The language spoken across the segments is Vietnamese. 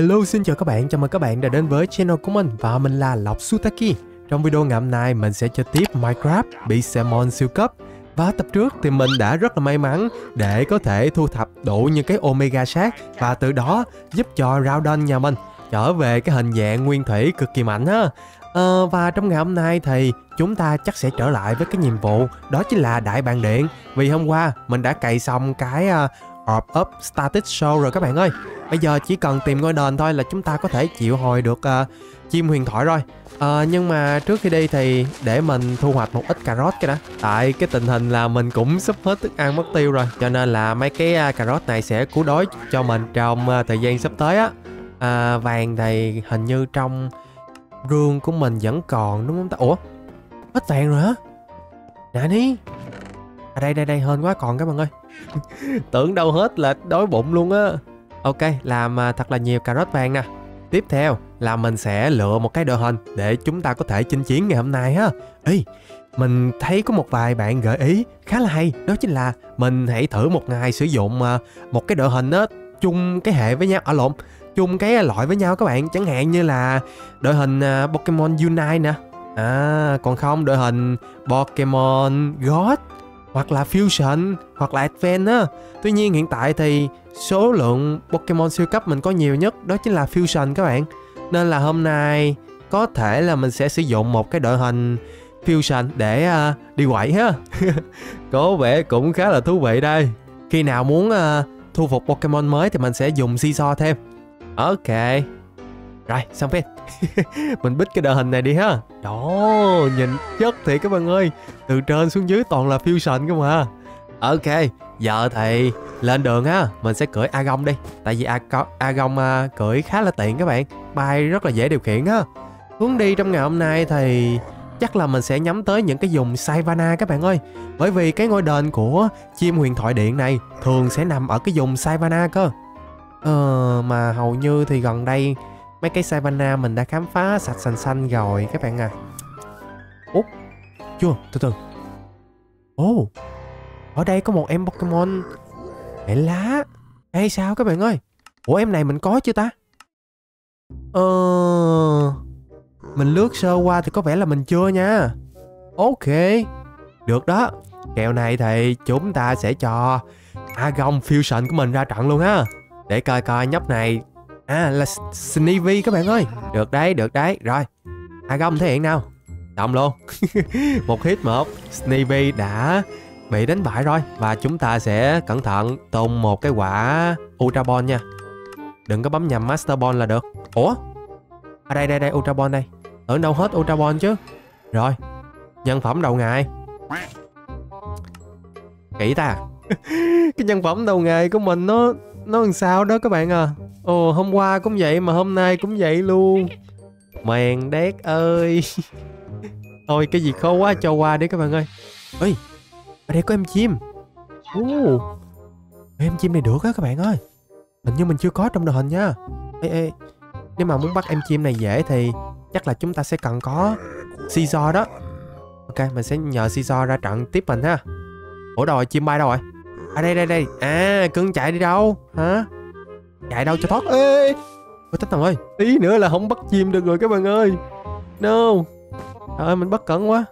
Hello xin chào các bạn, chào mừng các bạn đã đến với channel của mình và mình là Lộc Sutaki. Trong video ngày hôm nay mình sẽ chơi tiếp Minecraft bị Salmon siêu cấp. Và tập trước thì mình đã rất là may mắn để có thể thu thập đủ những cái Omega sát Và từ đó giúp cho Raudon nhà mình trở về cái hình dạng nguyên thủy cực kỳ mạnh ha. Ờ, và trong ngày hôm nay thì chúng ta chắc sẽ trở lại với cái nhiệm vụ đó chính là đại bàn điện. Vì hôm qua mình đã cày xong cái uh, Orb Up Static Show rồi các bạn ơi. Bây giờ chỉ cần tìm ngôi đền thôi là chúng ta có thể chịu hồi được uh, chim huyền thoại rồi. Uh, Nhưng mà trước khi đi thì để mình thu hoạch một ít cà rốt cái đã. Tại cái tình hình là mình cũng sắp hết thức ăn mất tiêu rồi Cho nên là mấy cái uh, cà rốt này sẽ cứu đói cho mình trong uh, thời gian sắp tới á. Uh, Vàng thì hình như trong rương của mình vẫn còn đúng không ta? Ủa? Hết vàng rồi hả? Nè đi À đây đây đây hên quá còn các bạn ơi. Tưởng đâu hết là đói bụng luôn á Ok, làm à, thật là nhiều cà rốt vàng nè. Tiếp theo là mình sẽ lựa một cái đội hình để chúng ta có thể chinh chiến ngày hôm nay ha. Ê, mình thấy có một vài bạn gợi ý khá là hay, đó chính là mình hãy thử một ngày sử dụng à, một cái đội hình đó chung cái hệ với nhau, ở à, lộn, chung cái loại với nhau các bạn, chẳng hạn như là đội hình à, Pokemon Unite nè. À, còn không đội hình Pokemon God hoặc là Fusion hoặc là Advent á. Tuy nhiên hiện tại thì số lượng Pokemon siêu cấp mình có nhiều nhất đó chính là Fusion các bạn. Nên là hôm nay có thể là mình sẽ sử dụng một cái đội hình Fusion để uh, đi quậy ha. có vẻ cũng khá là thú vị đây. Khi nào muốn uh, thu phục Pokemon mới thì mình sẽ dùng Seesaw thêm. Ok. Rồi, xong phết. mình bích cái đội hình này đi ha. Đó, nhìn chất thiệt các bạn ơi. Từ trên xuống dưới toàn là Fusion cơ mà. Ok, giờ thì lên đường ha, mình sẽ cưỡi Agong đi. Tại vì Agong à, cưỡi khá là tiện các bạn, bay rất là dễ điều khiển ha. Hướng đi trong ngày hôm nay thì chắc là mình sẽ nhắm tới những cái vùng Savannah các bạn ơi. Bởi vì cái ngôi đền của chim huyền thoại điện này thường sẽ nằm ở cái vùng Savannah cơ. Ờ, mà hầu như thì gần đây mấy cái Savannah mình đã khám phá sạch xanh xanh rồi các bạn à. úp chưa, từ từ. Ồ, oh, ở đây có một em Pokemon. Hệ lá. Hay sao các bạn ơi? Ủa em này mình có chưa ta? Ờ Mình lướt sơ qua thì có vẻ là mình chưa nha. Ok Được đó. Kèo này thì chúng ta sẽ cho Agon Fusion của mình ra trận luôn ha. Để coi coi nhóc này À là Snivy các bạn ơi Được đấy được đấy Rồi Agon thể hiện nào Động luôn Một hit một Snivy đã bị đánh bại rồi và chúng ta sẽ cẩn thận tung một cái quả Ultra Ball nha. Đừng có bấm nhầm Master Ball là được. Ủa? À đây đây đây, Ultra Ball đây. Ở đâu hết Ultra Ball chứ? Rồi. Nhân phẩm đầu ngày. Kỹ ta. cái nhân phẩm đầu ngày của mình nó nó làm sao đó các bạn à. Ồ hôm qua cũng vậy mà hôm nay cũng vậy luôn. Mèn đét ơi. Thôi cái gì khó quá cho qua đi các bạn ơi. Ê ở đây có em chim. Uh, Em chim này được á các bạn ơi. Hình như mình chưa có trong đội hình nha. Ê, ê, Nếu mà muốn bắt em chim này dễ thì Chắc là chúng ta sẽ cần có Caesar đó. Ok mình sẽ nhờ Caesar ra trận tiếp mình ha. Ủa đâu rồi chim bay đâu rồi? À đây đây đây. À cưng chạy đi đâu? Hả? Chạy đâu cho thoát. Ê. Ôi tách ơi. Tí nữa là không bắt chim được rồi các bạn ơi. No. Trời ơi mình bất cẩn quá.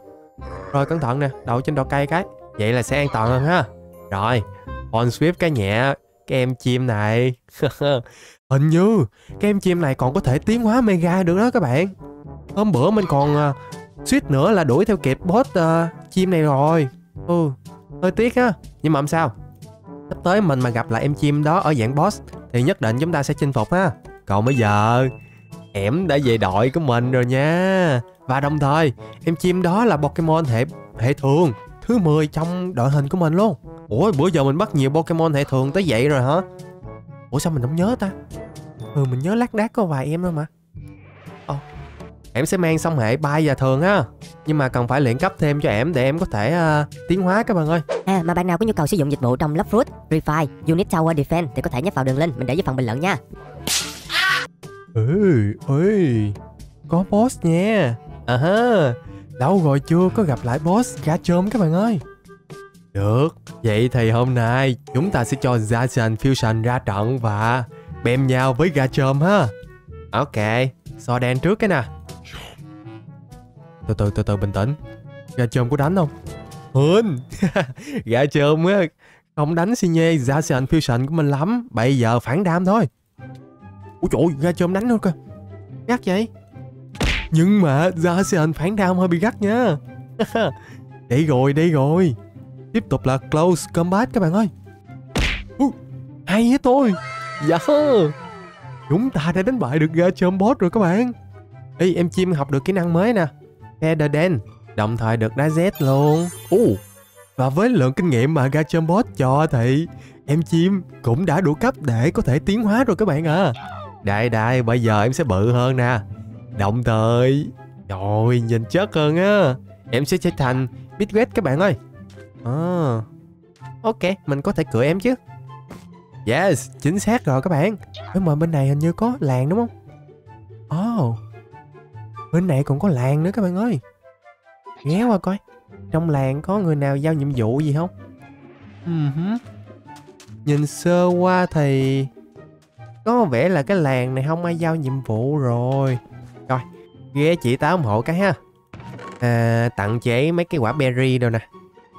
Rồi cẩn thận nè. Đậu trên đọt cây cái. Vậy là sẽ an toàn hơn ha. Rồi On Swift cái nhẹ Cái em chim này. Hình như Cái em chim này còn có thể tiến hóa mega được đó các bạn. Hôm bữa mình còn uh, suýt nữa là đuổi theo kịp boss uh, chim này rồi. Ừ Hơi tiếc á Nhưng mà làm sao. Sắp tới mình mà gặp lại em chim đó ở dạng boss thì nhất định chúng ta sẽ chinh phục ha. Còn bây giờ, Em đã về đội của mình rồi nha. Và đồng thời, Em chim đó là Pokemon hệ hệ thường thứ 10 trong đội hình của mình luôn. Ủa, bữa giờ mình bắt nhiều Pokemon hệ thường tới vậy rồi hả? Ủa, sao mình không nhớ ta? Ừ mình nhớ lác đác có vài em thôi mà. Em sẽ mang xong hệ bay và thường ha Nhưng mà cần phải luyện cấp thêm cho em Để em có thể uh, tiến hóa các bạn ơi. À mà bạn nào có nhu cầu sử dụng dịch vụ trong Love Fruit, Refine, Unit Tower Defense Thì có thể nhấp vào đường link mình để dưới phần bình luận nha. Ừ, ơi Có boss nha. À ha Đâu rồi chưa có gặp lại boss gà chôm các bạn ơi. Được Vậy thì hôm nay chúng ta sẽ cho Zacian Fusion ra trận và bèm nhau với gà chôm ha. Ok so đen trước cái nè từ từ từ từ bình tĩnh. Gà chôm có đánh không? Hên. Gà chôm á. Không đánh xi nhê Zacian Fusion của mình lắm bây giờ phản đam thôi. Ủa trời gà chôm đánh luôn cơ. Gắt vậy? Nhưng mà ra sàn phản đam hơi bị gắt nha. Đây rồi đây rồi. Tiếp tục là close combat các bạn ơi. Uh, hay hết tôi dạ. Chúng ta đã đánh bại được gà chôm boss rồi các bạn. Ê em chim học được kỹ năng mới nè. Feather Den Đồng thời được đá Z luôn. Ồ. Và với lượng kinh nghiệm mà Gachom Boss cho thì Em chim cũng đã đủ cấp để có thể tiến hóa rồi các bạn à. Đây đây bây giờ em sẽ bự hơn nè. Đồng thời. Trời nhìn chất hơn á. Em sẽ trở thành Bitwet các bạn ơi. À, Ok mình có thể cưỡi em chứ. Yes chính xác rồi các bạn. Nhưng mà bên này hình như có làng đúng không? Oh Bên này còn có làng nữa các bạn ơi. Ghé qua coi. Trong làng có người nào giao nhiệm vụ gì không? Uh-huh. Nhìn sơ qua thì Có vẻ là cái làng này không ai giao nhiệm vụ rồi. Rồi Ghé chị tá ủng hộ cái ha. À, Tặng chế mấy cái quả berry đâu nè.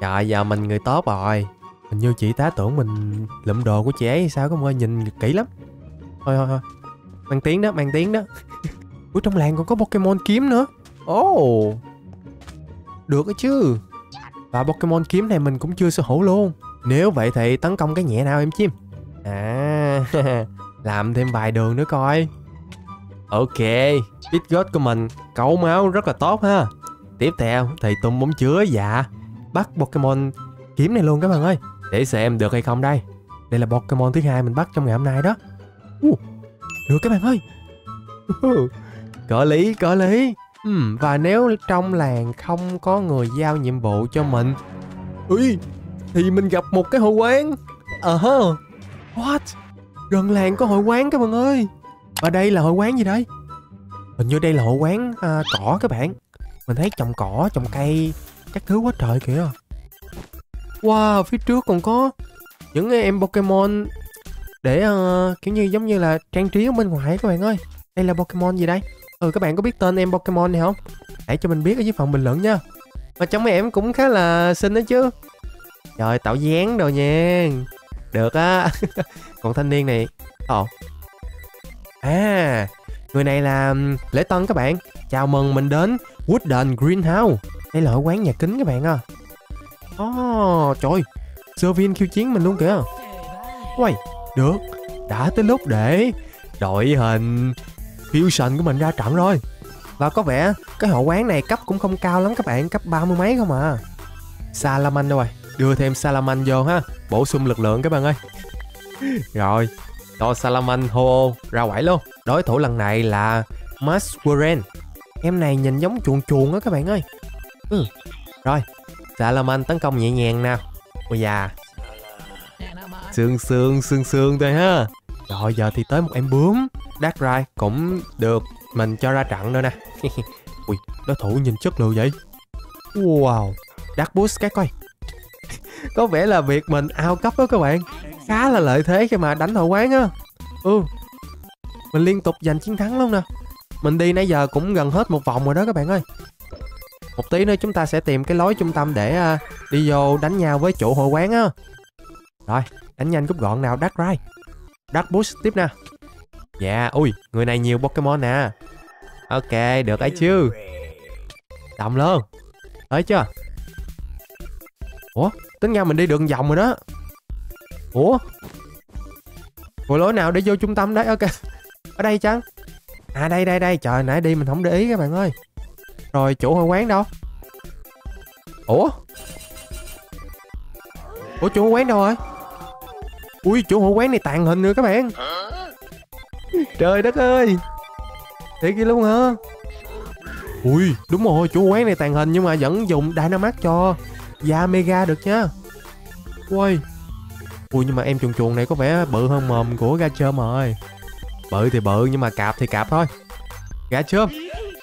Trời giờ mình người tốt rồi. Hình như chị tá tưởng mình lụm đồ của chị ấy hay sao có ơi nhìn kỹ lắm. Thôi thôi thôi. Mang tiếng đó mang tiếng đó Ủa trong làng còn có Pokemon kiếm nữa. Ồ. Oh. Được đó chứ. Và Pokemon kiếm này mình cũng chưa sở hữu luôn. Nếu vậy thì tấn công cái nhẹ nào em chim? À Làm thêm vài đường nữa coi. Ok Bitgot của mình Cấu máu rất là tốt ha. Tiếp theo thì tung bóng chứa dạ. Bắt Pokemon kiếm này luôn các bạn ơi. Để xem được hay không đây. Đây là Pokemon thứ hai mình bắt trong ngày hôm nay đó. Uh, Được các bạn ơi có lý có lý. Ừ, và nếu trong làng không có người giao nhiệm vụ cho mình? Ui thì mình gặp một cái hội quán. Ờ uh -huh. what? Gần làng có hội quán các bạn ơi. Và đây là hội quán gì đây? Hình như đây là hội quán à, cỏ các bạn. Mình thấy trồng cỏ trồng cây các thứ quá trời kìa. Wow phía trước còn có những em pokemon để uh, kiểu như giống như là trang trí ở bên ngoài các bạn ơi. Đây là pokemon gì đây Ừ các bạn có biết tên em Pokemon này không? Hãy cho mình biết ở dưới phần bình luận nha. Mà trong mấy em cũng khá là xinh đó chứ. Trời, tạo dáng đồ nha. Được á. Còn thanh niên này. Ồ. À Người này là Lễ Tân các bạn. Chào mừng mình đến Wooden Greenhouse. Đây là quán nhà kính các bạn à. Oh trời. Servin khiêu chiến mình luôn kìa. Uầy, Được. Đã tới lúc để Đội hình Fusion của mình ra trận rồi. Và có vẻ cái hộ quán này cấp cũng không cao lắm các bạn Cấp ba mươi mấy không à. Salaman đâu rồi Đưa thêm Salaman vô ha. Bổ sung lực lượng các bạn ơi. Rồi Cho Salaman hô ra quẩy luôn. Đối thủ lần này là Masqueren Em này nhìn giống chuồn chuồn á các bạn ơi. Ừ. Rồi Salaman tấn công nhẹ nhàng nào. Ôi da. Sương sương sương sương thôi ha rồi giờ thì tới một em bướm. Đát rai cũng được. Mình cho ra trận nữa nè. Ui, đối thủ nhìn chất lượng vậy. Wow, Đát Boost cái coi. Có vẻ là việc mình ao cấp đó các bạn. Khá là lợi thế khi mà đánh hội quán á. Ừ Mình liên tục giành chiến thắng luôn nè. Mình đi nãy giờ cũng gần hết một vòng rồi đó các bạn ơi. Một tí nữa chúng ta sẽ tìm cái lối trung tâm để uh, đi vô đánh nhau với chủ hội quán á. Rồi, đánh nhanh cúp gọn nào đắt rai right. Dark Boost tiếp nè. Dạ, ui, người này nhiều Pokemon nè. Ok, được ấy chứ. Đồng luôn Tới chưa? Ủa, tính ra mình đi đường vòng rồi đó. Ủa? Ủa lối nào để vô trung tâm đấy? Ok. Ở đây chăng? À đây đây đây. Trời nãy đi mình không để ý các bạn ơi. Rồi chủ hội quán đâu? Ủa? Ủa chủ hội quán đâu rồi? Ui chủ hội quán này tàn hình nữa các bạn. Trời đất ơi. Thiệt kia luôn hả? Ui đúng rồi chủ quán này tàn hình nhưng mà vẫn dùng Dynamax cho Da Mega được nha. Ui Ui nhưng mà em chuồn chuồn này có vẻ bự hơn mồm của ga chôm rồi. Bự thì bự nhưng mà cạp thì cạp thôi. Gà chôm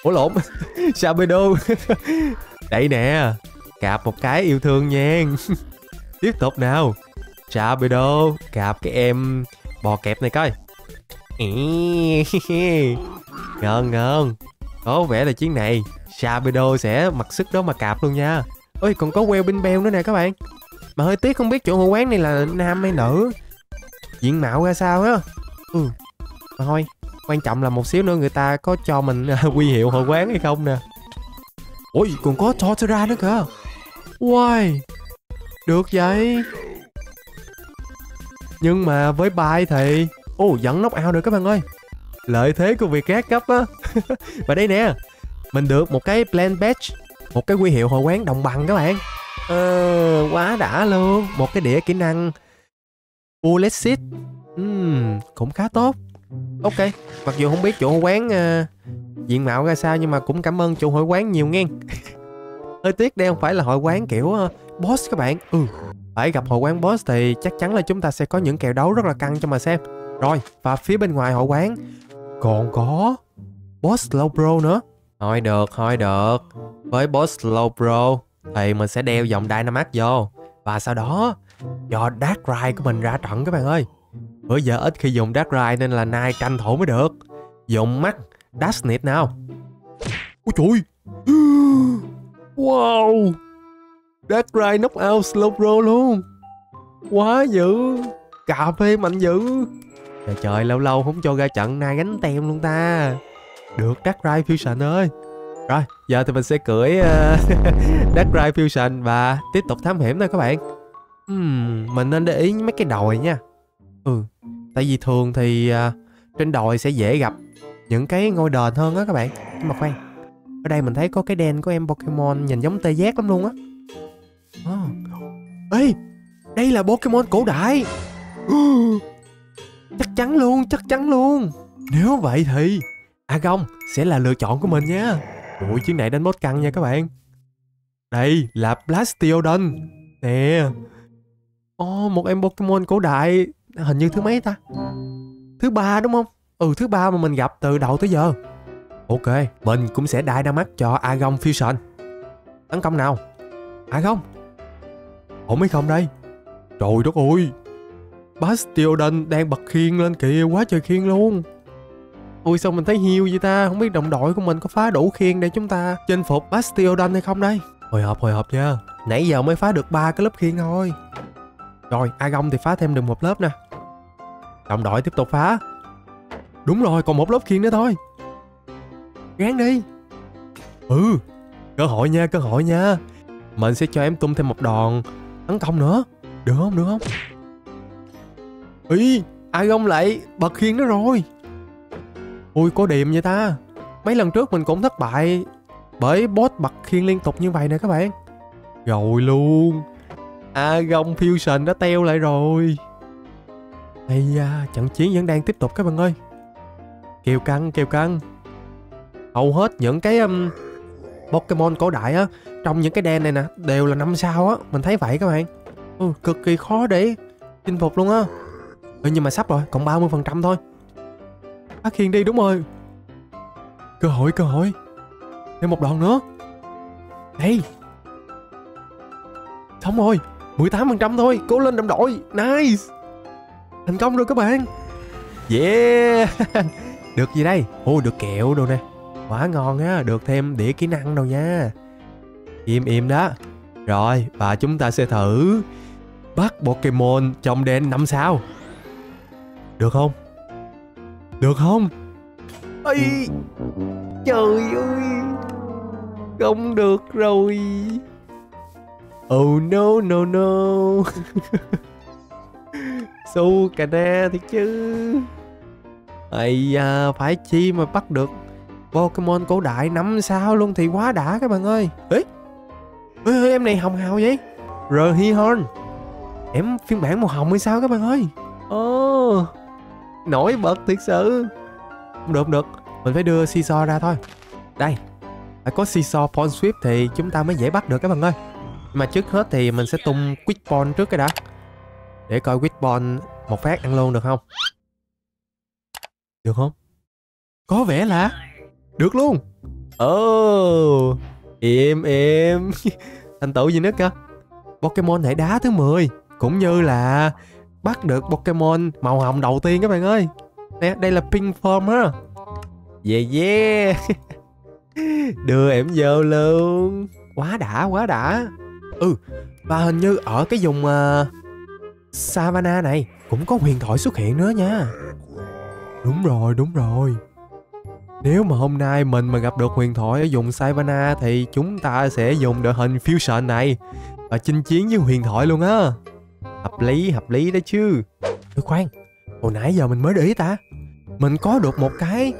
Ủa lộn. Sabedo Đây nè. Cạp một cái yêu thương nha. Tiếp tục nào Sabedo Cạp cái em bò kẹp này coi. Ngon ngon. Có vẻ là chiến này Sabido sẽ mặc sức đó mà cạp luôn nha. Ôi, còn có queo binh beo nữa nè các bạn. Mà hơi tiếc không biết chủ hộ quán này là nam hay nữ. Diện mạo ra sao á? Ừ. Mà thôi, quan trọng là một xíu nữa người ta có cho mình quy hiệu hội quán hay không nè. Ôi, còn có Tortura nữa cơ Wow Được vậy. Nhưng mà với bài thì Ồ oh, dẫn nóc ao được các bạn ơi. Lợi thế của việc gác cấp á. Và đây nè Mình được một cái plan badge Một cái quy hiệu hội quán đồng bằng các bạn. Ờ, Quá đã luôn. Một cái đĩa kỹ năng Bullet Seed uhm, Cũng khá tốt. Ok Mặc dù không biết chủ hội quán uh, Diện mạo ra sao Nhưng mà cũng cảm ơn chủ hội quán nhiều nghe. Hơi tiếc đây không phải là hội quán kiểu uh, boss các bạn. Ừ phải gặp hội quán boss thì chắc chắn là chúng ta sẽ có những kèo đấu rất là căng cho mà xem. Rồi, và phía bên ngoài hội quán. Còn có boss low pro nữa. Thôi được thôi được. Với boss low pro thì mình sẽ đeo dòng dynamax vô. Và sau đó cho dark ride của mình ra trận các bạn ơi. Bữa giờ ít khi dùng dark ride nên là nay tranh thủ mới được. Dùng mắt Dashnit nào. Ôi trời. Wow. Darkrai Ride knock out slow pro luôn. Quá dữ. Cà phê mạnh dữ. Trời trời lâu lâu không cho ra trận nay gánh tem luôn ta. Được Dark Ride Fusion ơi. Rồi giờ thì mình sẽ cưỡi uh, Dark Ride Fusion và tiếp tục thám hiểm thôi các bạn. Uhm, Mình nên để ý mấy cái đồi nha. Ừ Tại vì thường thì uh, trên đồi sẽ dễ gặp những cái ngôi đền hơn á các bạn. Nhưng mà khoan ở đây mình thấy có cái đen của em Pokemon nhìn giống tê giác lắm luôn á oh. Ê Đây là Pokemon cổ đại. Chắc chắn luôn Chắc chắn luôn. Nếu vậy thì Agong sẽ là lựa chọn của mình nha. Ủa chiến này đánh mốt căng nha các bạn. Đây là Blastiodon Nè. Ồ oh, một em Pokemon cổ đại Hình như thứ mấy ta? Thứ ba đúng không? Ừ thứ ba mà mình gặp từ đầu tới giờ. Ok, mình cũng sẽ đại mắt cho Agon Fusion. Tấn công nào. Agon. Ổn hay không đây? Trời đất ơi. Bastiodon đang bật khiên lên kìa, quá trời khiên luôn. Ui sao mình thấy hiu vậy ta, không biết đồng đội của mình có phá đủ khiên để chúng ta chinh phục Bastiodon hay không đây? Hồi hộp hồi hộp nha. Nãy giờ mới phá được ba cái lớp khiên thôi. Rồi, Agon thì phá thêm được một lớp nè. Đồng đội tiếp tục phá. Đúng rồi, còn một lớp khiên nữa thôi. Gán đi Ừ Cơ hội nha cơ hội nha Mình sẽ cho em tung thêm một đòn Tấn công nữa. Được không được không? Ý Ai gông lại bật khiên nó rồi? Ui có điểm vậy ta. Mấy lần trước mình cũng thất bại Bởi boss bật khiên liên tục như vậy nè các bạn. Rồi luôn. Agon Fusion đã teo lại rồi. Ây da, trận chiến vẫn đang tiếp tục các bạn ơi. Kêu căng, kêu căng. Hầu hết những cái um, Pokemon cổ đại á trong những cái đen này nè đều là năm sao á mình thấy vậy các bạn. Ừ, cực kỳ khó để chinh phục luôn á. Ừ, nhưng mà sắp rồi còn 30 phần trăm thôi. Phát hiện đi đúng rồi. Cơ hội cơ hội. Thêm một đoạn nữa. Đây. Xong rồi 18 phần trăm thôi cố lên đồng đội. Nice. Thành công rồi các bạn. Yeah. Được gì đây? Ô được kẹo đồ nè. Quá ngon á, được thêm đĩa kỹ năng đâu nha. Im im đó. Rồi, và chúng ta sẽ thử bắt Pokemon trong đen năm sao. Được không? Được không? Ây! Trời ơi! Không được rồi. Oh no no no. Su cà na thì chứ. Ây à, phải chi mà bắt được Pokemon cổ đại năm sao luôn thì quá đã các bạn ơi. Ê, ê, ê em này hồng hào vậy? Rhyhorn Em phiên bản màu hồng hay sao các bạn ơi? Ồ oh, Nổi bật thiệt sự. Không được không được. Mình phải đưa Seesaw ra thôi. Đây Phải có Seesaw Pawn Swift thì chúng ta mới dễ bắt được các bạn ơi. Mà trước hết thì mình sẽ tung Quick pawn trước cái đã. Để coi Quick pawn một phát ăn luôn được không? Được không? Có vẻ là được luôn Ồ oh, Im im Thành tựu gì nữa cơ Pokemon hệ đá thứ 10 Cũng như là Bắt được Pokemon màu hồng đầu tiên các bạn ơi Nè, đây là pink form ha Yeah yeah. Đưa em vô luôn. Quá đã, quá đã. Ừ, và hình như ở cái vùng uh, Savannah này cũng có huyền thoại xuất hiện nữa nha. Đúng rồi, đúng rồi. Nếu mà hôm nay mình mà gặp được huyền thoại ở vùng Savannah thì chúng ta sẽ dùng đội hình Fusion này và chinh chiến với huyền thoại luôn á. Hợp lý, hợp lý đó chứ. Ê khoan, hồi nãy giờ mình mới để ý ta. Mình có được một cái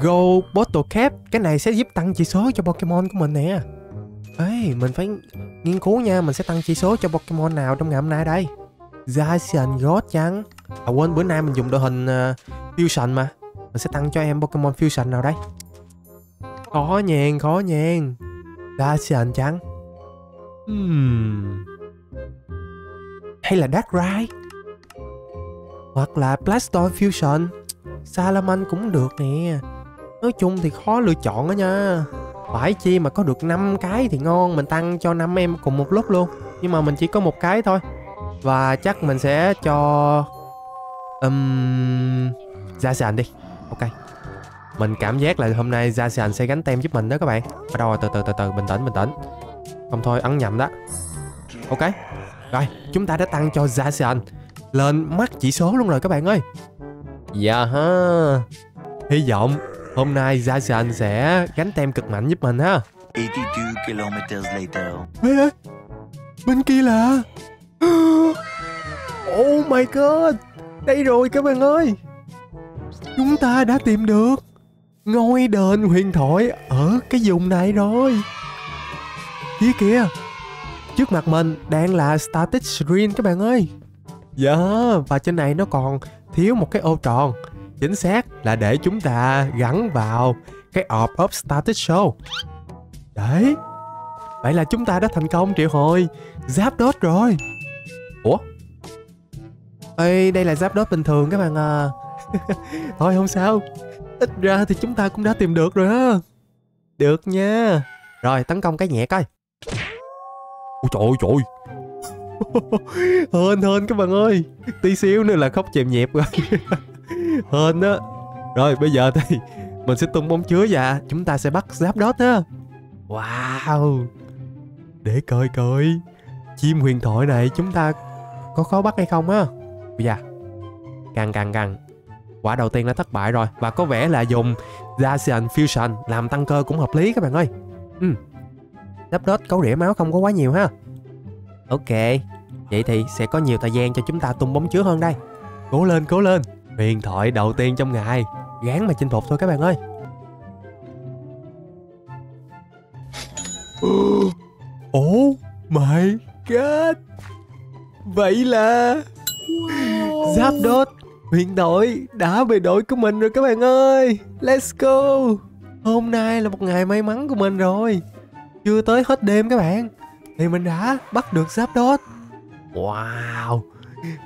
Go Bottle Cap, cái này sẽ giúp tăng chỉ số cho Pokemon của mình nè. Ê, mình phải nghiên cứu nha, mình sẽ tăng chỉ số cho Pokemon nào trong ngày hôm nay đây? Zacian God chăng? À quên, bữa nay mình dùng đội hình uh, Fusion mà. Mình sẽ tăng cho em Pokemon Fusion nào đây? Khó nhàn, khó nhàn. Zacian chăng? Hmm. Hay là Darkrai? Hoặc là Blastoise Fusion? Salaman cũng được nè. Nói chung thì khó lựa chọn đó nha. Phải chi mà có được 5 cái thì ngon Mình tăng cho 5 em cùng một lúc luôn Nhưng mà mình chỉ có một cái thôi Và chắc mình sẽ cho um, Ra sàn đi Ok. Mình cảm giác là hôm nay Ra sàn sẽ gánh tem giúp mình đó các bạn. Ở đâu rồi từ từ từ từ bình tĩnh bình tĩnh. Không thôi ấn nhầm đó. Ok. Rồi chúng ta đã tăng cho Ra sàn Lên mắt chỉ số luôn rồi các bạn ơi. Dạ ha. Hy vọng Hôm nay Zacian sẽ gánh tem cực mạnh giúp mình ha. 82 kilometers later. Ê ê. Bên kia là Oh my god. Đây rồi các bạn ơi Chúng ta đã tìm được Ngôi đền huyền thoại Ở cái vùng này rồi Phía kia, Trước mặt mình đang là static screen các bạn ơi Dạ Và trên này nó còn thiếu một cái ô tròn Chính xác là để chúng ta gắn vào cái Orb of Static Show. Đấy. Vậy là chúng ta đã thành công, triệu hồi giáp đốt rồi. Ủa? Ê, đây là giáp đốt bình thường các bạn à. Thôi không sao. Ít ra thì chúng ta cũng đã tìm được rồi ha. Được nha. Rồi, tấn công cái nhẹ coi. Ôi trời ơi trời Hên hên các bạn ơi Tí xíu nữa là khóc chèm nhẹp rồi hên á rồi bây giờ thì mình sẽ tung bóng chứa và chúng ta sẽ bắt giáp đó ha wow để coi coi chim huyền thoại này chúng ta có khó bắt hay không á da càng càng càng quả đầu tiên đã thất bại rồi, và có vẻ là dùng Zacian Fusion làm tăng cơ cũng hợp lý các bạn ơi. Ừ. giáp đốt cấu rỉa máu không có quá nhiều ha. Ok, vậy thì sẽ có nhiều thời gian cho chúng ta tung bóng chứa hơn đây. Cố lên cố lên. Huyền thoại đầu tiên trong ngày. Gán mà chinh phục thôi các bạn ơi. Oh my god. Vậy là wow. Giáp đốt. Huyền thoại đã về đội của mình rồi các bạn ơi. Let's go. Hôm nay là một ngày may mắn của mình rồi. Chưa tới hết đêm các bạn. Thì mình đã bắt được giáp đốt. Wow.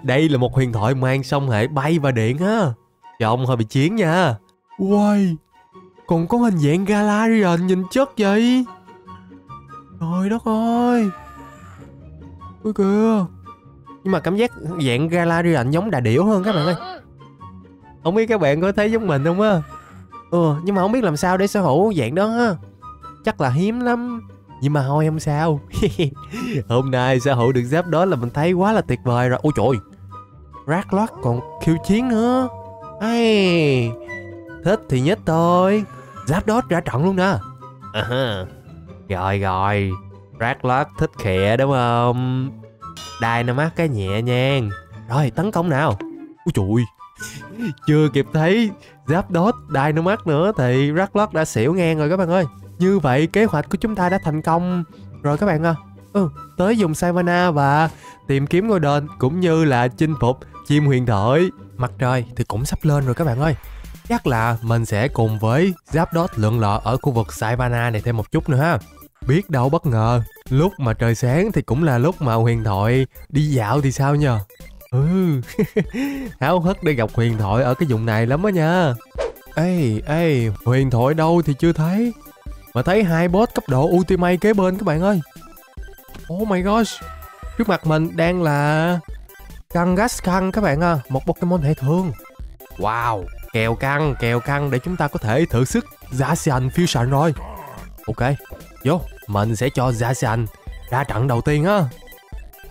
Đây là một huyền thoại mang song hệ bay và điện á Trông hơi bị chiến nha. Uầy. Còn có hình dạng Galarian nhìn chất vậy. Trời đất ơi. Ôi kìa Nhưng mà cảm giác dạng Galarian giống đà điểu hơn các bạn ơi. Không biết các bạn có thấy giống mình không á? Ừ nhưng mà không biết làm sao để sở hữu dạng đó á. Chắc là hiếm lắm. Nhưng mà thôi không sao. Hôm nay sở hữu được giáp đó là mình thấy quá là tuyệt vời rồi. Ôi trời Racklock còn khiêu chiến nữa. Ê, Thích thì nhất thôi. Giáp đó ra trận luôn nè. À, Rồi rồi. Racklock thích khịa đúng không Dynamax cái nhẹ nhàng Rồi tấn công nào Ôi trời Chưa kịp thấy Zapdos Dynamax nữa Thì Racklock đã xỉu ngang rồi các bạn ơi như vậy kế hoạch của chúng ta đã thành công rồi các bạn à. Ừ, tới dùng Savannah và tìm kiếm ngôi đền cũng như là chinh phục chim huyền thoại. Mặt trời thì cũng sắp lên rồi các bạn ơi. Chắc là mình sẽ cùng với Zapdos lượn lọ ở khu vực Savannah này thêm một chút nữa ha. Biết đâu bất ngờ, lúc mà trời sáng thì cũng là lúc mà huyền thoại đi dạo thì sao nhờ. Ừ, háo hức để gặp huyền thoại ở cái vùng này lắm á nha. Ê, ê, huyền thoại đâu thì chưa thấy. Mà thấy hai boss cấp độ Ultimate kế bên các bạn ơi. Oh my gosh Trước mặt mình đang là Kangaskhan các bạn à Một Pokemon hệ thường. Wow kèo căng kèo căng để chúng ta có thể thử sức giả Zacian Fusion rồi. Ok vô mình sẽ cho Jason ra trận đầu tiên á.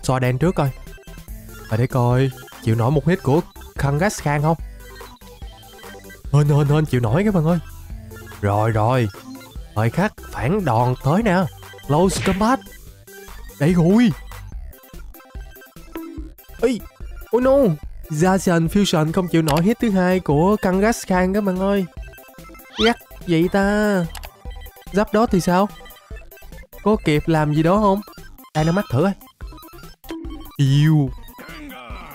Soi đen trước coi. Và để coi chịu nổi một hit của Kangas Khan không? Hên hên hên chịu nổi các bạn ơi. Rồi rồi. Thời khắc phản đòn tới nè. Close combat. Đẩy rồi Ê, oh no. Jason Fusion không chịu nổi hit thứ hai của Kangas Khan các bạn ơi. Gắt vậy ta. Giáp đó thì sao? Có kịp làm gì đó không? Dynamax thử ơi. Yêu.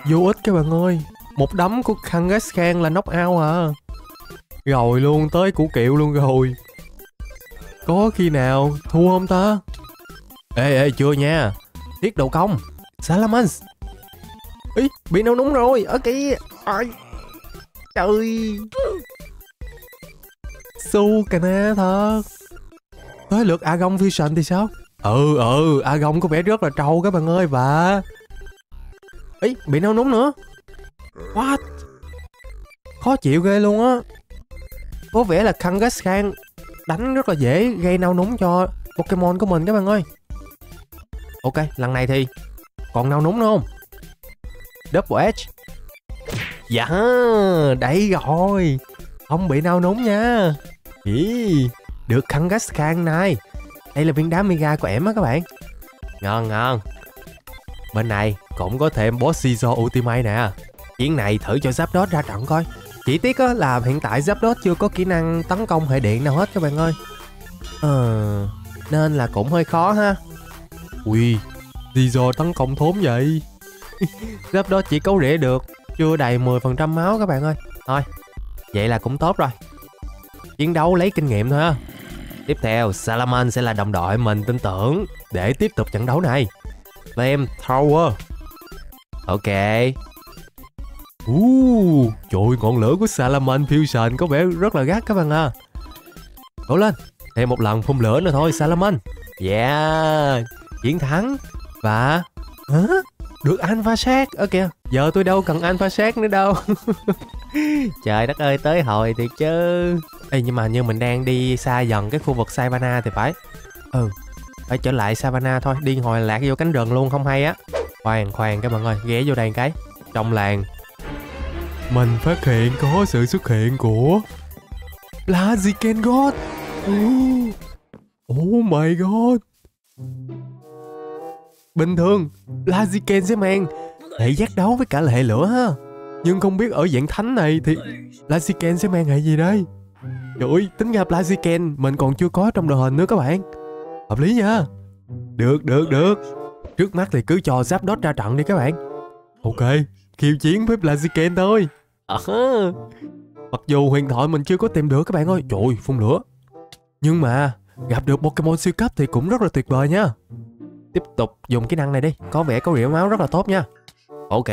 Vô ích các bạn ơi. Một đấm của Kangaskhan là knock out à. Rồi luôn tới củ kiệu luôn rồi. Có khi nào thua không ta? Ê ê, chưa nha. Tiết đầu công. Salamence. Ý, bị nấu núng rồi? Ở kìa Ai? Trời. Su cà na thật. Tới lượt Agon Vision thì sao? Ừ ừ Agon có vẻ rất là trâu các bạn ơi Và Ý bị nâu núng nữa. What? Khó chịu ghê luôn á. Có vẻ là Kangaskhan Đánh rất là dễ gây nao núng cho Pokemon của mình các bạn ơi. Ok lần này thì Còn nao núng nữa không? Double Edge. Dạ Đây rồi. Không bị nao núng nha. Ý, được khăn gắt khang này. Đây là viên đá Mega của em á các bạn. Ngon ngon. Bên này cũng có thêm boss Caesar Ultimate nè. Chiến này thử cho Zapdos ra trận coi. Chỉ tiếc á là hiện tại Zapdos chưa có kỹ năng tấn công hệ điện nào hết các bạn ơi. Ờ Nên là cũng hơi khó ha. Ui Caesar tấn công thốn vậy. Zapdos chỉ cấu rỉa được, Chưa đầy 10% máu các bạn ơi. Thôi, Vậy là cũng tốt rồi. Chiến đấu lấy kinh nghiệm thôi ha Tiếp theo Salaman sẽ là đồng đội mình tin tưởng Để tiếp tục trận đấu này. Flame Thrower Ok. Uh, trời ngọn lửa của Salaman Fusion có vẻ rất là gắt các bạn à. Cố lên Thêm một lần phun lửa nữa thôi Salaman. Yeah Chiến thắng Và Hả? Được Alpha Sát Ok, Giờ tôi đâu cần Alpha Sát nữa đâu. Trời đất ơi tới hồi thiệt chứ. Ê nhưng mà như mình đang đi xa dần cái khu vực Savannah thì phải. Ừ Phải trở lại Savannah thôi Đi hồi lạc vô cánh rừng luôn không hay á. Khoan khoan các bạn ơi Ghé vô đây cái. Trong làng. Mình phát hiện có sự xuất hiện của Blaziken God Oh, oh my god. Bình thường Blaziken sẽ mang hệ giác đấu với cả hệ lửa ha. Nhưng không biết ở dạng thánh này thì Blaziken sẽ mang hệ gì đây? Trời ơi, tính ra Blaziken mình còn chưa có trong đội hình nữa các bạn. Hợp lý nha. Được, được, được. Trước mắt thì cứ cho Zapdos ra trận đi các bạn. Ok, khiêu chiến với Blaziken thôi. À, Mặc dù huyền thoại mình chưa có tìm được các bạn ơi. Trời ơi, phun lửa. Nhưng mà gặp được Pokemon siêu cấp thì cũng rất là tuyệt vời nha. Tiếp tục dùng kỹ năng này đi. Có vẻ có rỉa máu rất là tốt nha. Ok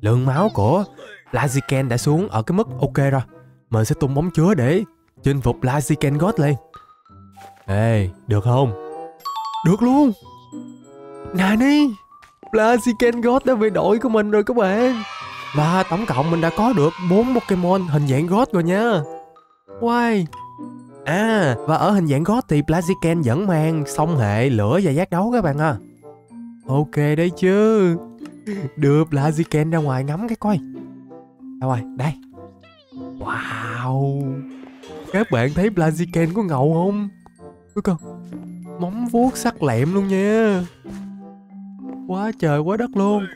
Lượng máu của Laziken đã xuống ở cái mức ok rồi. Mình sẽ tung bóng chứa để chinh phục Laziken God lên. Ê, được không? Được luôn. Nani? Laziken God đã về đội của mình rồi các bạn. Và tổng cộng mình đã có được 4 Pokemon hình dạng God rồi nha. Wow À, và ở hình dạng God thì Blaziken vẫn mang song hệ lửa và giác đấu các bạn à. Ok đấy chứ được là Blaziken ra ngoài ngắm cái coi. Đâu rồi, đây. Wow. Các bạn thấy Blaziken có ngầu không? Cứ coi. Móng vuốt sắc lẹm luôn nha. Quá trời quá đất luôn.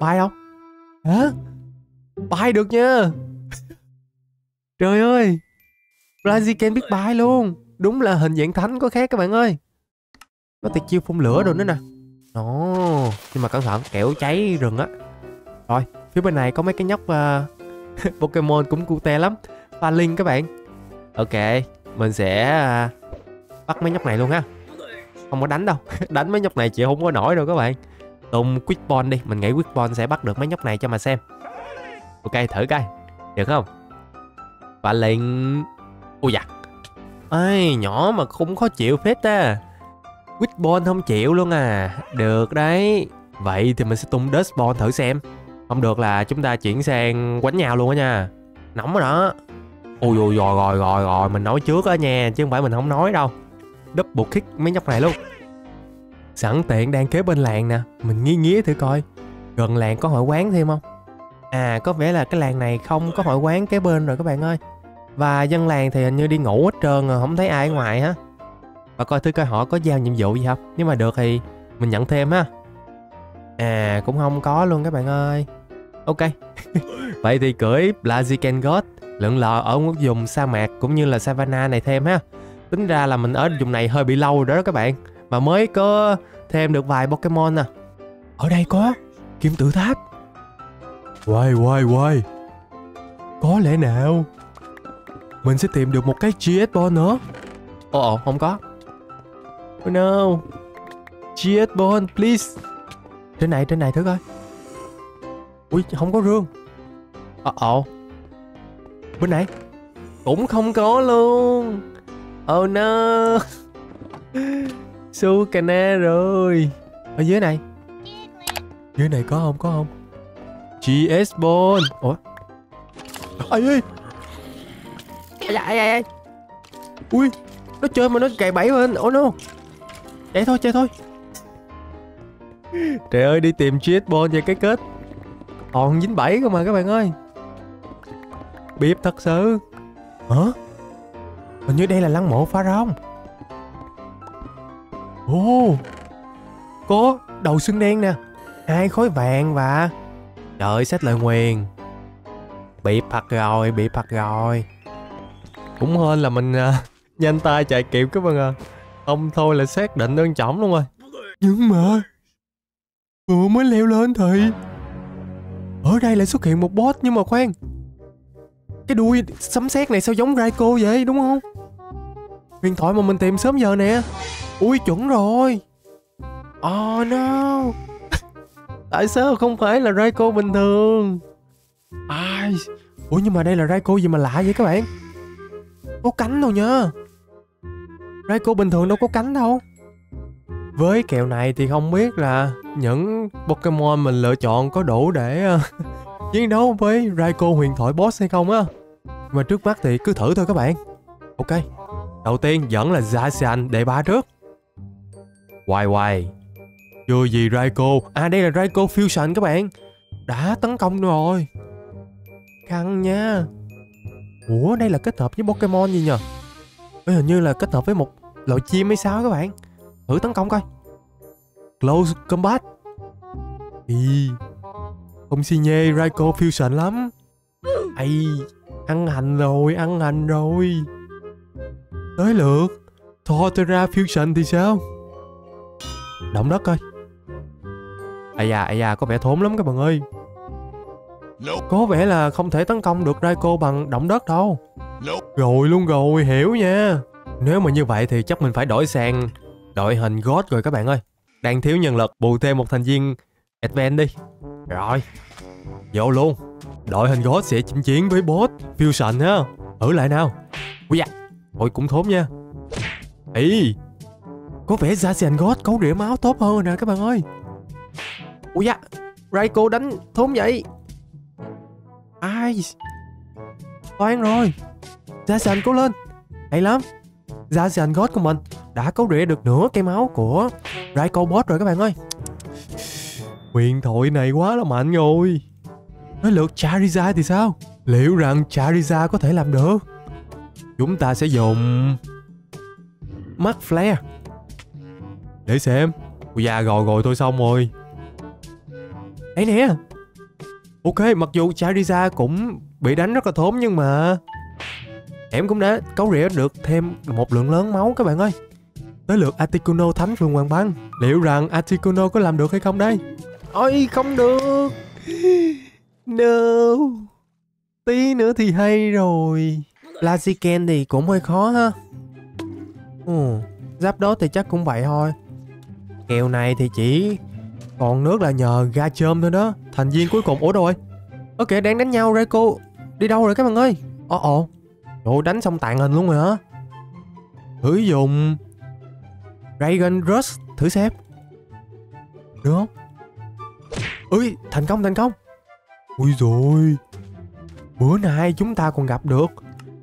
Bay không? Hả? Bay được nha. Trời ơi, Blaziken biết bay luôn Đúng là hình dạng thánh có khác các bạn ơi Có tiệt chiêu phun lửa rồi nữa nè Ồ oh, Nhưng mà cẩn thận kẻo cháy rừng á. Rồi phía bên này có mấy cái nhóc uh, Pokemon cũng cute lắm. Pha Linh các bạn. Ok Mình sẽ uh, bắt mấy nhóc này luôn ha. Không có đánh đâu. Đánh mấy nhóc này chịu không có nổi đâu các bạn. Tùng Quick Bond đi Mình nghĩ Quick Bond sẽ bắt được mấy nhóc này cho mà xem. Ok thử coi. Được không? Pha Linh. Ui dạ. Ê nhỏ mà cũng khó chịu phết ta Wishbone không chịu luôn à. Được đấy. Vậy thì mình sẽ tung Dustborn thử xem. Không được là chúng ta chuyển sang quánh nhau luôn á nha. Nóng rồi đó. Ui ui rồi rồi rồi rồi. Mình nói trước á nha, chứ không phải mình không nói đâu. Double kick mấy nhóc này luôn. Sẵn tiện đang kế bên làng nè. Mình nghi nghía thử coi. Gần làng có hội quán thêm không? À có vẻ là cái làng này không có hội quán kế bên rồi các bạn ơi. Và dân làng thì hình như đi ngủ hết trơn rồi, không thấy ai ngoài ha và coi thử coi họ có giao nhiệm vụ gì không nếu mà được thì mình nhận thêm ha. À cũng không có luôn các bạn ơi. Ok. Vậy thì cưỡi Blaziken God lượn lờ ở một vùng sa mạc cũng như là savannah này thêm ha. Tính ra là mình ở vùng này hơi bị lâu rồi đó các bạn. Mà mới có thêm được vài Pokemon nè ở đây có kim tự tháp. Quay quay quay Có lẽ nào? Mình sẽ tìm được một cái GS Ball nữa. Ồ ồ, không có. Oh no. GS Ball please. Trên này trên này thử coi. Ui không có rương. Ồ ồ. Bên này. Cũng không có luôn. Oh no. Sukana rồi. Ở dưới này. Dưới này có không có không? GS Ball Ủa? Ây ơi da, ây, ây. Ui Nó chơi mà nó cày bẫy bên Oh no Chạy thôi chạy thôi. Trời ơi đi tìm GS Ball về cái kết. Còn dính bẫy cơ mà các bạn ơi. Biếp thật sự. Hả? Hình như đây là lăng mộ phá rong Ồ. Có đầu xương đen nè. Hai khối vàng và Trời xét sách lời nguyền. Bị phạt rồi, bị phạt rồi. Cũng hơn là mình uh, nhanh tay chạy kịp các bạn à không thôi là xác định đơn trọng luôn rồi. Nhưng mà, Vừa mới leo lên thì Ở đây lại xuất hiện một boss nhưng mà khoan. Cái đuôi sấm sét này sao giống Raiko vậy, đúng không? Huyền thoại mà mình tìm sớm giờ nè. Ui, chuẩn rồi. Oh no. Tại sao không phải là Raiko bình thường? Ai? Ủa, nhưng mà đây là Raiko gì mà lạ vậy các bạn? Có cánh đâu nha. Raikou bình thường đâu có cánh đâu. Với kèo này thì không biết là Những Pokemon mình lựa chọn có đủ để ờ, Chiến đấu với Raikou huyền thoại boss hay không á. Mà trước mắt thì cứ thử thôi các bạn. Ok Đầu tiên vẫn là Zacian đệ ba trước. Hoài hoài chưa gì Raikou. À đây là Raikou Fusion các bạn. Đã tấn công rồi. Căng nha. Ủa đây là kết hợp với Pokemon gì nhờ? Ê, Hình như là kết hợp với một loại chim hay sao các bạn? Thử tấn công coi. Close Combat. Ý. Không xi nhê Raikou Fusion lắm. Ây Ăn hành rồi Ăn hành rồi. Tới lượt. Torterra Fusion thì sao? Động đất coi. Ây da, ây da, có vẻ thốn lắm các bạn ơi. Có vẻ là không thể tấn công được Raikou bằng động đất đâu. Rồi luôn rồi, hiểu nha nếu mà như vậy thì chắc mình phải đổi sang đội hình God rồi các bạn ơi. Đang thiếu nhân lực, bù thêm một thành viên Advent đi. Rồi, vô luôn. Đội hình God sẽ chinh chiến với boss Fusion ha. Thử lại nào. Ui da, ôi cũng thốn nha. Ý. Có vẻ Zacian God cấu rỉa máu tốt hơn rồi nè các bạn ơi. Ui da. Raiko đánh thốn vậy. Ai. Toan rồi. Zacian cố lên. Hay lắm. Zacian God của mình Đã cấu rỉa được nửa cây máu của Raikou boss rồi các bạn ơi. Huyền thoại này quá là mạnh rồi. Nói lượt Charizard thì sao? Liệu rằng Charizard có thể làm được? Chúng ta sẽ dùng Mắt Flare Để xem. Ui da rồi rồi tôi xong rồi. Đấy nè. Ok, mặc dù Charizard cũng bị đánh rất là thốn nhưng mà Em cũng đã cấu rỉa được thêm một lượng lớn máu các bạn ơi. Tới lượt Articuno thánh phường Hoàng Băng Liệu rằng Articuno có làm được hay không đây? Ôi không được. No. Tí nữa thì hay rồi. Blaziken thì cũng hơi khó ha. Ừ, Giáp đó thì chắc cũng vậy thôi. Kèo này thì chỉ còn nước là nhờ ga chôm thôi đó. Thành viên cuối cùng Ủa rồi. Ok đang đánh nhau Reiko. Đi đâu rồi các bạn ơi? Ồ ồ Ồ đánh xong tàn hình luôn rồi hả? Thử dùng Dragon Rush Thử xem. Được không? Ui thành công thành công. Ui rồi Bữa nay chúng ta còn gặp được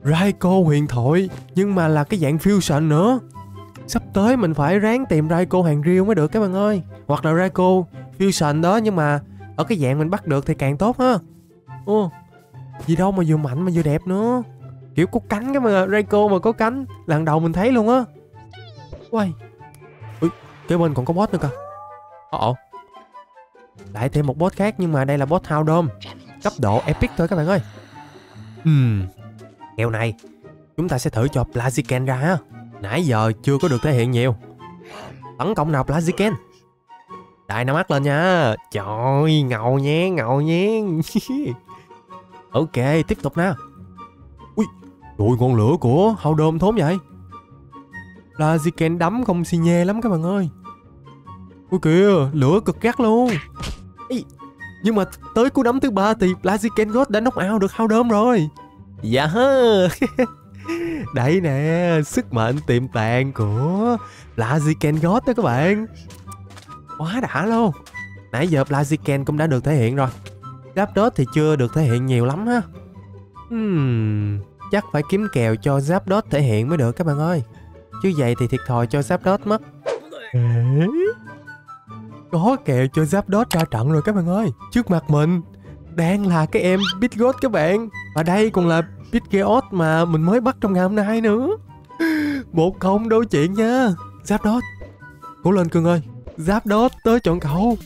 Raiko huyền thoại Nhưng mà là cái dạng fusion nữa. Sắp tới mình phải ráng tìm Raiko hàng riêu mới được các bạn ơi. Hoặc là Raiko fusion đó nhưng mà Ở cái dạng mình bắt được thì càng tốt ha. Ồ, gì đâu mà vừa mạnh mà vừa đẹp nữa. Kiểu có cánh cái mà Reiko mà có cánh Lần đầu mình thấy luôn á. Uầy. Ui, kế bên còn có boss nữa cơ. Ờ ồ. Lại thêm một boss khác nhưng mà đây là boss hao Dome. Cấp độ epic thôi các bạn ơi. Ừm. Kèo này Chúng ta sẽ thử cho Blaziken ra ha. Nãy giờ chưa có được thể hiện nhiều. Tấn công nào Blaziken? Đại nam mắt lên nha. Trời ngầu nhé ngầu nhé. Ok tiếp tục nào rồi ngọn lửa của hao đơm thốn vậy? Blaziken đấm không xi nhê lắm các bạn ơi. Ui kìa lửa cực gắt luôn. Ê, Nhưng mà tới cú đấm thứ ba thì Blaziken God đã knock out được hao đơm rồi. Dạ Đây nè Sức mạnh tiềm tàng của Blaziken God đó các bạn. Quá đã luôn. Nãy giờ Blaziken cũng đã được thể hiện rồi. Zapdos thì chưa được thể hiện nhiều lắm ha. Hmm, Chắc phải kiếm kèo cho Zapdos thể hiện mới được các bạn ơi. Chứ vậy thì thiệt thòi cho Zapdos mất. Ê? Có kèo cho Zapdos ra trận rồi các bạn ơi. Trước mặt mình Đang là cái em Bitgot các bạn. Và đây còn là Bitgeot mà mình mới bắt trong ngày hôm nay nữa. Một không đôi chuyện nha. Zapdos. Cố lên cưng ơi. Zapdos tới chọn cậu.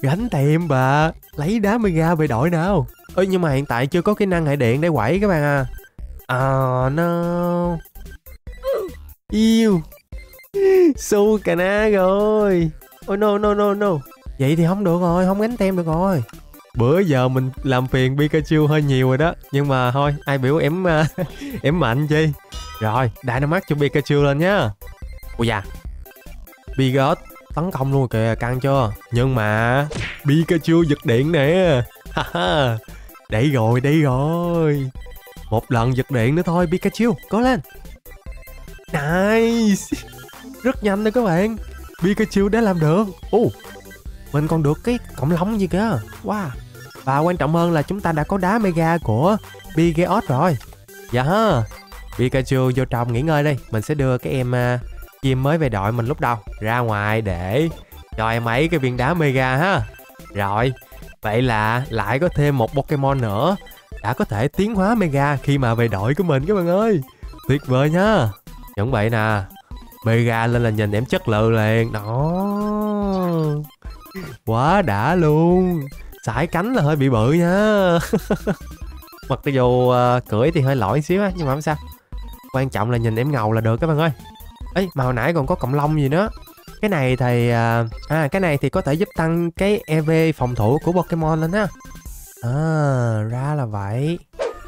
Gánh tiền bà. Lấy đá mega về đội nào. Ơ nhưng mà hiện tại chưa có kỹ năng hệ điện để quẩy các bạn à À no. Yêu. Su cà na rồi. Oh no no no no. Vậy thì không được rồi Không gánh tem được rồi. Bữa giờ mình làm phiền Pikachu hơi nhiều rồi đó. Nhưng mà thôi ai biểu em uh, em mạnh chi? Rồi Dynamax cho Pikachu lên nhá. Ui da. Bigot tấn công luôn kìa căng chưa Nhưng mà Pikachu giật điện nè. Đây rồi đây rồi một lần giật điện nữa thôi Pikachu cố lên. Nice. Rất nhanh đây các bạn. Pikachu đã làm được. Ồ Mình còn được cái cộng lông gì kìa. Wow. Và quan trọng hơn là chúng ta đã có đá mega của Pikachu rồi. Dạ ha. Pikachu vô trong nghỉ ngơi đi Mình sẽ đưa cái em uh, chim mới về đội mình lúc đầu. Ra ngoài để cho em ấy cái viên đá mega ha. Rồi Vậy là lại có thêm một Pokemon nữa. Đã có thể tiến hóa mega khi mà về đội của mình các bạn ơi. Tuyệt vời nha Chuẩn vậy nè Mega lên là nhìn em chất lượng liền. Đó. Quá đã luôn. Sải cánh là hơi bị bự nha. Mặc dù uh, cưỡi thì hơi lỗi xíu á Nhưng mà không sao. Quan trọng là nhìn em ngầu là được các bạn ơi. Ấy mà hồi nãy còn có cộng long gì nữa? Cái này thì à, à cái này thì có thể giúp tăng cái EV phòng thủ của Pokemon lên á à ra là vậy.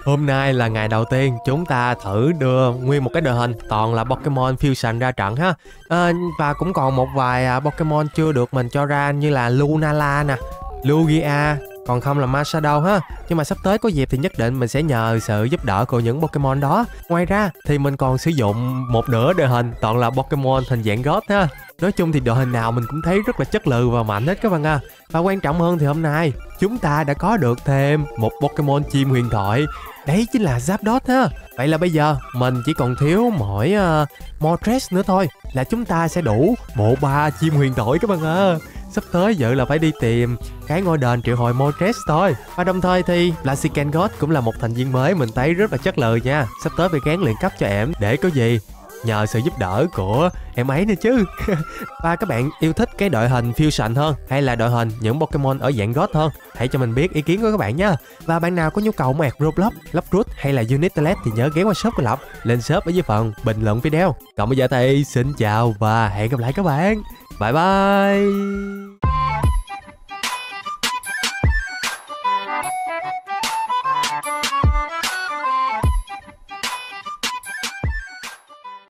Hôm nay là ngày đầu tiên chúng ta thử đưa nguyên một cái đội hình toàn là Pokemon Fusion ra trận ha. À, Và cũng còn một vài à, Pokemon chưa được mình cho ra như là Lunala nè Lugia còn không là Masado ha. Nhưng mà sắp tới có dịp thì nhất định mình sẽ nhờ sự giúp đỡ của những Pokemon đó. Ngoài ra thì mình còn sử dụng một nửa đội hình toàn là Pokemon hình dạng gót ha. Nói chung thì đội hình nào mình cũng thấy rất là chất lượng và mạnh hết các bạn à. Và quan trọng hơn thì hôm nay chúng ta đã có được thêm một Pokemon chim huyền thoại. Đấy chính là Zapdos ha. Vậy là bây giờ mình chỉ còn thiếu mỗi ờ, uh, Moltres nữa thôi là chúng ta sẽ đủ bộ ba chim huyền thoại các bạn à sắp tới dự là phải đi tìm cái ngôi đền triệu hồi Moltres thôi. Và đồng thời thì Blaziken God cũng là một thành viên mới, mình thấy rất là chất lời nha. Sắp tới phải gán luyện cấp cho em. Để có gì? Nhờ sự giúp đỡ của em ấy nữa chứ. Và các bạn yêu thích cái đội hình fusion hơn hay là đội hình những pokemon ở dạng god hơn, hãy cho mình biết ý kiến của các bạn nha và bạn nào có nhu cầu mua roblox rút hay là unit thì nhớ ghé qua shop của lộc. Lên shop ở dưới phần bình luận video. Còn bây giờ thì xin chào và hẹn gặp lại các bạn. 拜拜。